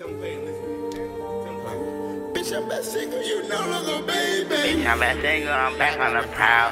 Bitch, I'm back single, you no longer baby. Bitch, I'm back single, I'm back on the prowl.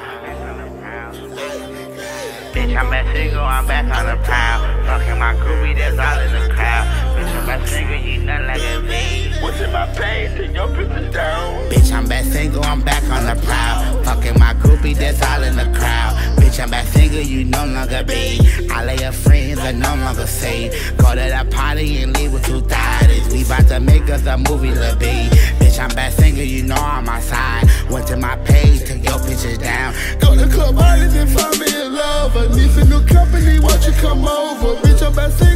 Bitch, I'm back single, I'm back on the prowl. Fucking my groupie, that's all in the crowd. Bitch, I'm back single, you nothing like a me. What's in my page? Take your picture down. Bitch, I'm back single, I'm back on the prowl. Fucking my groupie, that's all in the crowd. Bitch, I'm back single, you no longer be. All of your friends are no longer safe. Go to that party and leave with two thotties. We bout to make us a movie, Lil B. Bitch, I'm back single, you know I'm outside. Went to my page, took your pictures down. Go to Club Island and find me a lover. Need some new company, won't you come over? Bitch, I'm back single,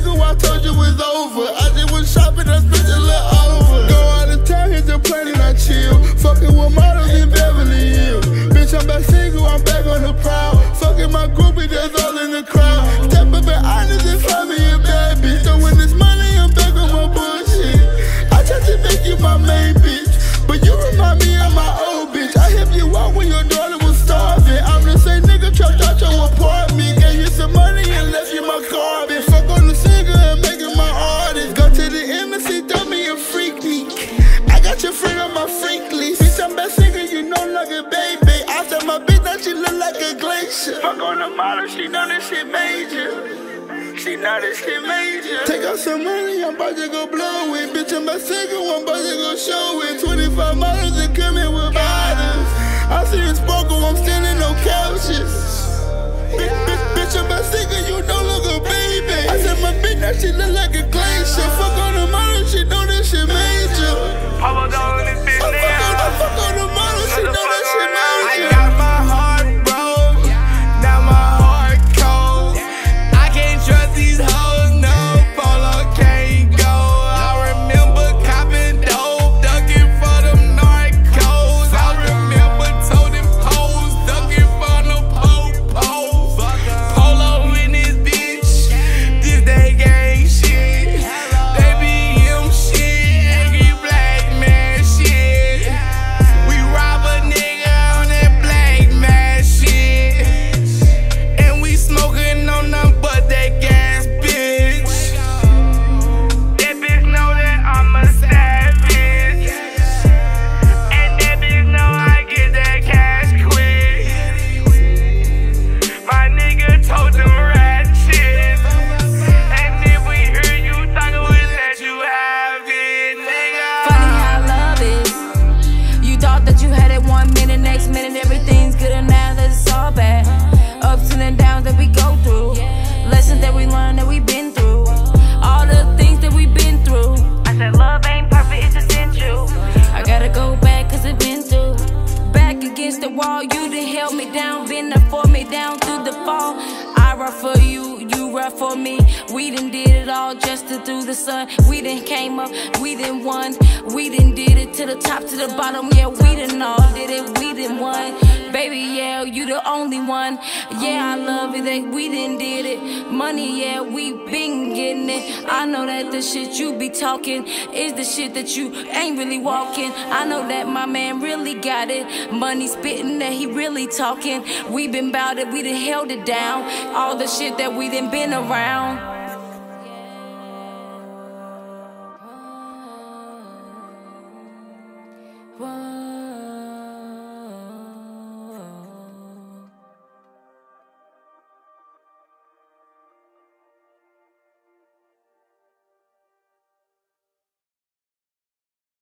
Fuck on the model, she know this shit major. She know this shit major. Take out some money, I'm about to go blow it. Bitch, I'm a one minute, next minute everything's good, and now that it's all bad. Ups and downs that we go through, lessons that we learn that we've been through, all the things that we've been through. I said love ain't perfect, it's essential. I gotta go back cause it been through. Back against the wall, you done held me down, been there for me down through the fall. I rough for you, you rough for me. We done did it all just to through the sun. We done came up, we done won. We done did it to the top, to the bottom. Yeah, we done all did it, we done won. Baby, yeah, you the only one. Yeah, I love it that we done did it. Money, yeah, we been getting it. I know that the shit you be talking is the shit that you ain't really walking. I know that my man really got it. Money spitting that he really talking. We been bout it, we done held it down. All the shit that we done been around. Whoa.